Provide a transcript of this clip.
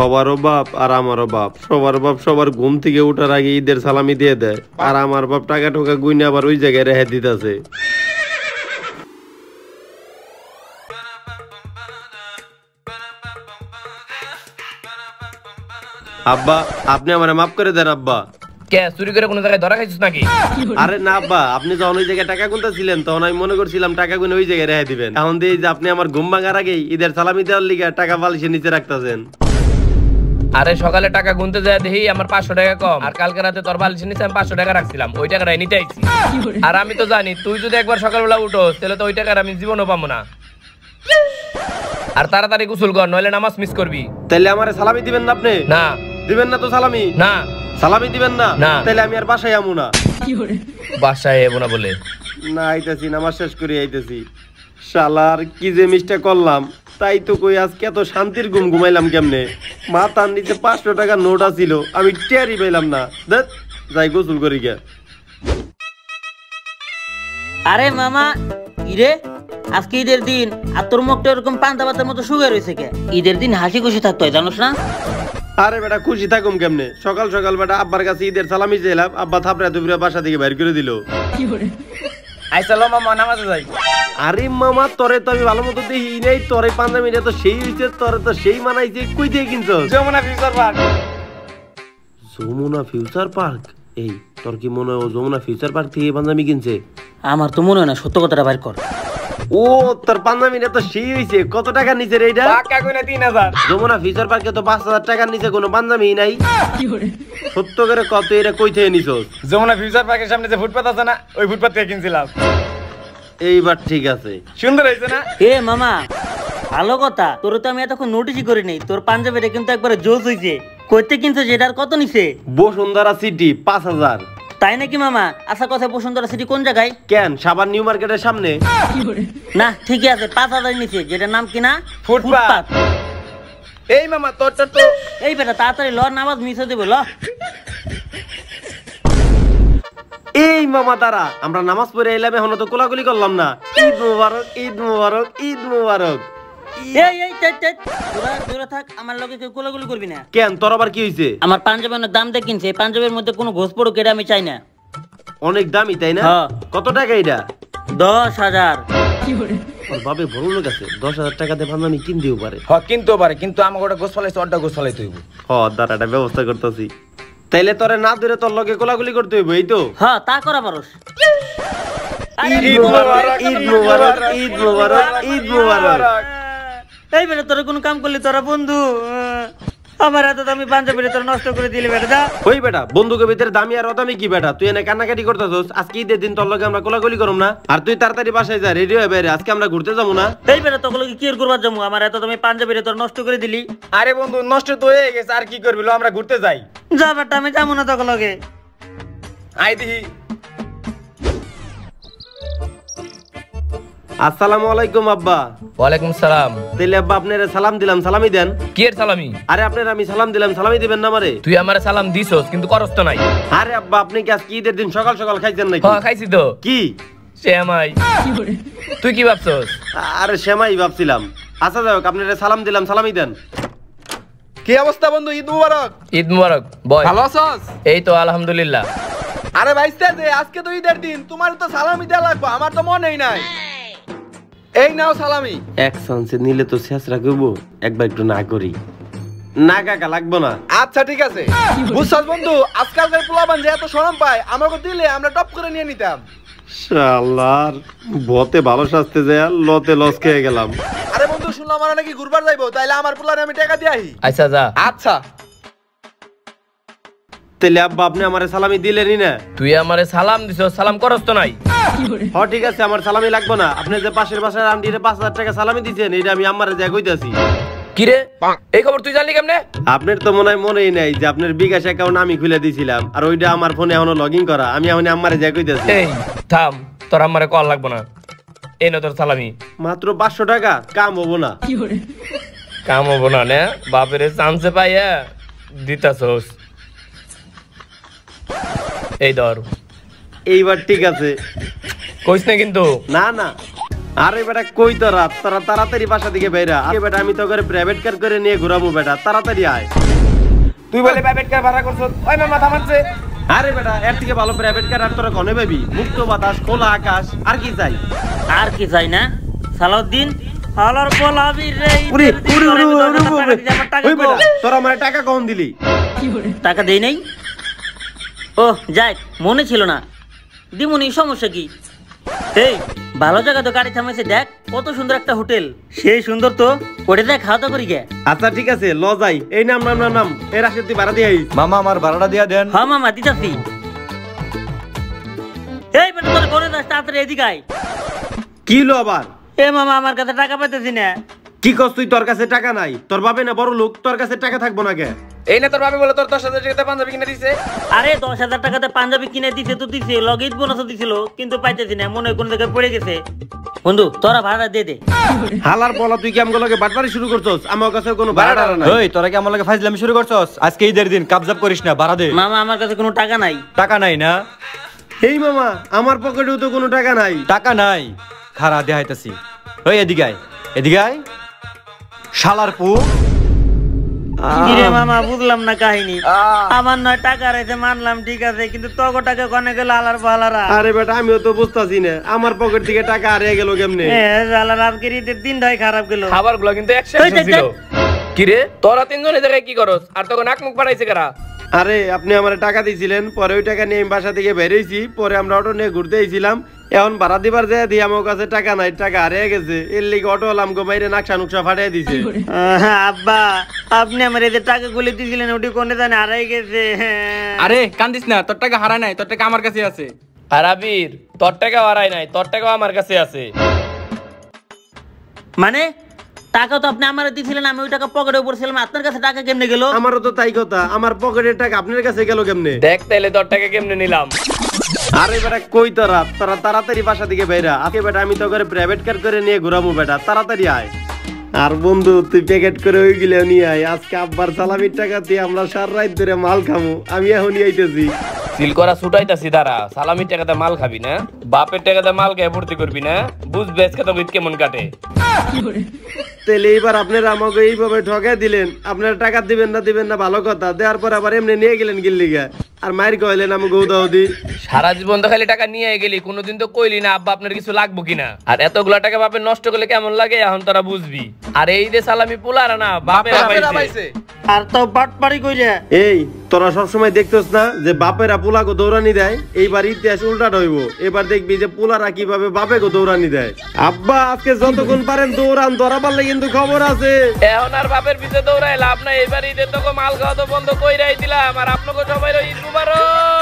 সবারও বাপ আর আমারও বাপ। সবার বাপ সবার ঘুম থেকে উঠার আগে ঈদের সালামি দিয়ে দেয়। আর আমার বাপ টাকা টোকা গুইনে আবার ওই জায়গায় রেখে দিতেছে। আব্বা আপনি আমার মাফ করে দেন আব্বা। কে চুরি করে কোনো জায়গায় ধরা খাইছিস নাকি? আরে না আব্বা আপনি যখন ওই জায়গায় টাকা গুনতেছিলেন তখন আমি মনে করছিলাম টাকা গুনে ওই জায়গায় রেখে দিবেন। এখন দিয়ে যে আপনি আমার ঘুম ভাঙার আগেই ঈদের সালামি দেওয়ার লিগে টাকা বালিশের নিচে রাখতেছেন। আরে সকালে টাকা গুনতে যায় দেখি আমার পাঁচশো টাকা কম। আর কালকে রাতে তোর বালিশের নিচে আমি পাঁচশো টাকা রাখছিলাম। ওই টাকাটা নিতে আইছি। আর আমি তো জানি তুই যদি একবার সকালবেলা উঠো তাহলে তো ওই টাকার আমি জীবনও পাবো না। আর তাড়াতাড়ি গোসল কর নইলে নামাজ মিস করবি। তাহলে আমার সালামি দিবেন না আপনি? না। দিবেন না তো সালামি? না। সালামি দিবেন না? না। তাহলে আমি আর বাসায় আমু না। বাসায় এবো না বলে। না আইতেছি নামাজ শেষ করে আইতেছি। শালার কি যে মিষ্টা করলাম। তাই তো কই আজকে এত শান্তির ঘুম ঘুমাইলাম কেমনে? মাথার নিচে পাঁচশো টাকা নোট আছিল আমি টেয়ারি পাইলাম না। দেখ যাই গোসল করি গে। আরে মামা ইরে আজকে ঈদের দিন আর তোর মুখটা এরকম পান্তা পাতার মতো শুয়ে রয়েছে কে? ঈদের দিন হাসি খুশি থাকতে হয় জানোস না? আরে বেটা খুশি থাকুম কেমনে? সকাল সকাল বেটা আব্বার কাছে ঈদের সালামি চাইলাম আব্বা থাপড়া তুপড়া বাসা থেকে বাইর করে দিল। আইসালো মামা নামাজে যাই। আরে মামা তোরে তো আমি ভালো মতো দেখি নেই তোরে পাঞ্জাবিটা তো সেই হইছে তোরে তো সেই মানাইছে কই দিয়ে কিনছো Jamuna future park. Jamuna future park? এই তোর কি মনে হয় ও যমুনা ফিউচার পার্ক থেকে পাঞ্জাবি কিনছে? আমার তো মনে হয় না সত্য কথাটা বাইর কর। ও তোর পাঞ্জাবিটা তো সেই হইছে কত টাকা নিচে রে এটা? টাকা কইনা তিন হাজার। যমুনা ফিউচার পার্কে তো পাঁচ হাজার টাকার নিচে কোনো পাঞ্জাবি নাই। সত্য করে কত এটা কই থেকে নিছস? যমুনা ফিউচার পার্কের সামনে যে ফুটপাত আছে না ওই ফুটপাথ থেকে কিনছিলাম। এইবার ঠিক আছে। সুন্দর হয়েছে না? এ মামা ভালো কথা। তোর তো আমি এতক্ষণ নোটিসই করি নাই। তোর পাঞ্জাবিটা কিন্তু একবারে জোস হইছে। কইতে কিনছো যে এটার কত নিছে? বসুন্ধরা সিটি পাঁচ হাজার। তাই নাকি মামা? আশা কথা বসুন্ধরা সিটি কোন জায়গায়? কেন? সাবান নিউ মার্কেটের সামনে। না ঠিকই আছে পাঁচ হাজার নিচে যেটার নাম কিনা? ফুটপাত। এই মামা তোরটা তো এই বেটা তাড়াতাড়ি ল নামাজ মিস হয়ে দেবে ল। এই মামা তারা আমরা নামাজ পড়ে এলাম এখনও তো কোলাকুলি করলাম না। ঈদ মুবারক ঈদ মুবারক ঈদ মুবারক। এই এই টেট টেট। তোরা দূরে থাক আমার লগে কেউ কোলাগুলি করবি না। কেন তোর আবার কি আমার দাম দিয়ে কিনছে এই পাঞ্জাবের মধ্যে কোনো ঘোষ পড়ুক এটা আমি চাই না। অনেক দামি তাই না? হ্যাঁ। কত টাকা এটা? দশ হাজার। ওর বাবে বড় লোক আছে দশ হাজার টাকা দিয়ে কিনতেও পারে। হ কিনতেও পারে কিন্তু আমাকে ওটা গোস ফলাইছে ওটা গোস ফলাইতে হইব। হ দাঁড়াটা ব্যবস্থা করতেছি। তাইলে তোরে না ধরে তোর লগে কোলাগুলি করতে হইব এই তো। হ্যাঁ তা করা পারস ঈদ মুবারক ঈদ মুবারক ঈদ মুবারক ঈদ মুবারক। এই বেটা তোরা কোন কাম করলি তোরা বন্ধু। আমার এত দামি পাঞ্জাবিটা তোরা নষ্ট করে দিলি বেটা যা। ওই বেটা বন্ধুকে ভিতরে দামি আর অদামি কি বেটা? তুই এনে কান্নাকাটি করতেছস আজকে ঈদের দিন তোর লগে আমরা কোলাকুলি করুম না? আর তুই তাড়াতাড়ি বাসায় যা রেডি হয়ে বাইরে আজকে আমরা ঘুরতে যাব না? এই বেটা তোকে কি আর করবার যাব? আমার এত দামি পাঞ্জাবিটা তোরা নষ্ট করে দিলি। আরে বন্ধু নষ্ট তো হয়ে গেছে আর কি করবি? লো, আমরা ঘুরতে যাই। যা বেটা আমি যাব না তোকে লগে। আই দেখি। আসসালামু আলাইকুম আব্বা। ওয়ালাইকুম সালাম। তাইলে আব্বা আপনার সালাম দিলাম সালামি দেন। কি এর সালামি? আরে আপনার আমি সালাম দিলাম সালামি দিবেন না আমারে। তুই আমার সালাম দিছস কিন্তু করস তো নাই। আরে আব্বা আপনি কি আজকে ঈদের দিন সকাল সকাল খাইছেন নাকি? হ্যাঁ খাইছি তো। কি? সে আমাই তুই কি ভাবছস? আরে সেমাই ভাবছিলাম। আচ্ছা আপনার সালাম দিলাম সালামি দেন। কি অবস্থা বন্ধু ঈদ মুবারক? ঈদ মুবারক বয়। ভালো আছস? এই তো আলহামদুলিল্লাহ। আরে ভাইস্তে যে আজকে তো ঈদের দিন তোমার তো সালামি দেওয়া লাগবে আমার তো মনেই নাই। এই নাও সালামি। এক চান্সে নিলে তো শেষ রাখব একবার একটু না করি। না কাকা লাগবো না। আচ্ছা ঠিক আছে। বুঝছস বন্ধু আজকালকার পোলাবান যে এত শরম পায় আমাকে দিলে আমরা টপ করে নিয়ে নিতাম। শালার বতে ভালো সাজতে যায় লতে লস খেয়ে গেলাম। আরে বন্ধু শুনলাম আমরা নাকি ঘুরবার যাইবো তাইলে আমার পোলারে আমি টাকা দিয়ে আহি আচ্ছা যা। আচ্ছা। তাহলে আব্বা আপনি আমার সালামি দিলেনই না। তুই আমারে সালাম দিছস সালাম করস তো নাই। হ ঠিক আছে আমার সালামি লাগবো না। আপনি যে পাশের বাসার আন্টিরে পাঁচ হাজার টাকা সালামি দিচ্ছেন এটা আমি আমারে যা কইতাছি। কি রে এই খবর তুই জানলি কেমনে? আপনার তো মনে হয় মনেই নাই যে আপনার বিকাশ অ্যাকাউন্ট আমি খুলে দিয়েছিলাম আর ওইটা আমার ফোনে এখনও লগ ইন করা। আমি এখন আমারে যা কইতাছি। এই থাম তোর আমারে কল লাগবো না। এই না তোর সালামি। মাত্র পাঁচশো টাকা কাম হব না। কাম হব না নে। বাপের চান্সে পাইয়া দিতাছস। এই ধর। এইবার ঠিক আছে। কইস না কিন্তু। না না। আরে বেটা কই তো রাত? তোরা তাড়াতাড়ি বাসা দিকে বেরা আরে বেটা আমি তো করে প্রাইভেট কার করে নিয়ে ঘুরাবো বেটা। তাড়াতাড়ি আয়। তুই বলে প্রাইভেট কার ভাড়া করছ? ওই মামা থামাচ্ছে আরে বেটা এর থেকে ভালো প্রাইভেট কার আর তোরা কনে পাবি? মুক্ত বাতাস খোলা আকাশ আর কি চাই? আর কি চাই না? সালাউদ্দিন হালার বলাবি রে উরে উরে তোর উরে কই? তোরা আমার টাকা কখন দিলি? টাকা দেই নাই? ও যাই মনে ছিল না। দিমুনি সমস্যা কি? এই ভালো জায়গা তো গাড়ি থামাইছে দেখ কত সুন্দর একটা হোটেল। সেই সুন্দর তো। ওটা দেখ খাওয়া দাওয়া করি গে। আচ্ছা ঠিক আছে ল যাই। এই নাম নাম নাম নাম। এর আসে তুই ভাড়া দিয়ে আইস। মামা আমার ভাড়াটা দিয়া দেন। হ্যাঁ মামা দিতাছি। এই বেটা তোর ঘরে যাস তাড়াতাড়ি এদিকে আয়। কি হলো আবার? এ মামা আমার কাছে টাকা পাইতেছি না। কি কস তুই? তোর কাছে টাকা নাই। তোর বাপে না বড় লোক তোর কাছে টাকা থাকব না কে এই না তোর ভাবি বলে তোর দশ হাজার টাকাতে পাঞ্জাবি কিনে দিছে। আরে দশ হাজার টাকাতে পাঞ্জাবি কিনে দিছে তো দিছে লগেজ বোনাসও দিছিল কিন্তু পাইতেছি না মনে হয় কোনো জায়গায় পড়ে গেছে। বন্ধু তোরা ভাড়া দে দে। হালার বলা তুই কি আমগুলোকে বাটবারি শুরু করছস? আমার কাছে কোনো ভাড়া টাড়া নাই। ওই তোরা কি আমার লাগে ফাইজলামি শুরু করছস? আজকে ঈদের দিন কাবজাব করিস না ভাড়া দে। মামা আমার কাছে কোনো টাকা নাই। টাকা নাই না? এই মামা আমার পকেটেও তো কোনো টাকা নাই। টাকা নাই। খারা দেখাইতাছি ওই এদিকে আয় এদিকে আয়। শালার পু কিরে মামা বুঝলাম না কাহিনী। আমার নয় টাকা রয়েছে মানলাম ঠিক আছে কিন্তু তক টাকা কনে গেল আলার বালারা আরে বেটা আমিও তো বুঝতাছি না। আমার পকেট থেকে টাকা হারিয়ে গেল কেমনে? আলার আজকে ঈদের দিনটাই খারাপ গেল। খাবারগুলো কিন্তু ওই একসাথে ছিল। কিরে তোরা তিনজন এই জায়গায় কি করস? আর তখন নাক মুখ পাড়াইছে কারা? আরে আপনি আমার টাকা দিয়েছিলেন পরে ওই টাকা নিয়ে আমি বাসা থেকে বেরিয়েছি পরে আমরা অটো নিয়ে ঘুরতে আইছিলাম এখন ভাড়া দিবার যায় দিয়ে আমার কাছে টাকা নাই টাকা হারিয়ে গেছে। এর লিগে অটো আলাম গো মাইরে নাকশা নুকশা ফাটিয়ে দিছে। আব্বা আপনি আমার এই যে টাকা গুলি দিয়েছিলেন ওটি কোনে জানে হারাই গেছে আরে কান্দিস না তোর টাকা হারায় নাই তোর টাকা আমার কাছে আছে। আর আবির তোর টাকা হারাই নাই তোর টাকাও আমার কাছে আছে। মানে টাকা তো আপনি আমার দিয়েছিলেন আমি ওই টাকা পকেটে পড়ছিলাম আপনার কাছে টাকা কেমনে গেল? আমারও তো তাই কথা আমার পকেটের টাকা আপনার কাছে গেল কেমনে? দেখ তাইলে তোর টাকা কেমনে নিলাম। আরে বেটা কই তোরা? তোরা তাড়াতাড়ি বাসা দিকে বেরা আজকে বেটা আমি তো করে প্রাইভেট কার করে নিয়ে ঘুরাবো বেটা। তাড়াতাড়ি আয়। আর বন্ধু তুই প্যাকেট করে ওই গিলে নিয়ে আয়। আজকে আব্বার সালামির টাকা দিয়ে আমরা সার রাত ধরে মাল খামু। আমি এখনই আইতেছি। সিল করা ছুটাইতাছি সালামির টাকাতে মাল খাবি না? বাপের টাকাতে মাল খেয়ে ভর্তি করবি না? বুঝবে আজকে তো কেমন কাটে। তাহলে এইবার আপনারা আমাকে এইভাবে ঠকাই দিলেন। আপনারা টাকা দিবেন না দিবেন না ভালো কথা। দেওয়ার পর আবার এমনি নিয়ে গেলেন গিল্লিগা। আর মায়ের কইলেন আমি গৌদাউদি সারা জীবন তো খালি টাকা নিয়ে গেলি কোনোদিন তো কইলি না আব্বা আপনার কিছু লাগবো কিনা? আর এতগুলা টাকা বাপের নষ্ট করলে কেমন লাগে? এখন তোরা বুঝবি। আর এই যে সালামি পোলারা না বাপের পাইছে আর তো বাটপাড়ি কইরা। এই তোরা সবসময় দেখতেছ না যে বাপেরা পোলাকে দৌড়ানি দেয়? এইবার ইতিহাস উল্টাট হইব। এবার দেখবি যে পোলারা কীভাবে বাপেকে দৌড়ানি দেয়। আব্বা আজকে যতক্ষণ পারেন দৌড়ান ধরা পারলে কিন্তু খবর আছে। এখন আর বাপের পিছে দৌড়াই লাভ নাই এবার ঈদের তো মাল খাওয়া তো বন্ধ কইরাই দিলাম আর আপনাকে সবাই ঈদ barulho!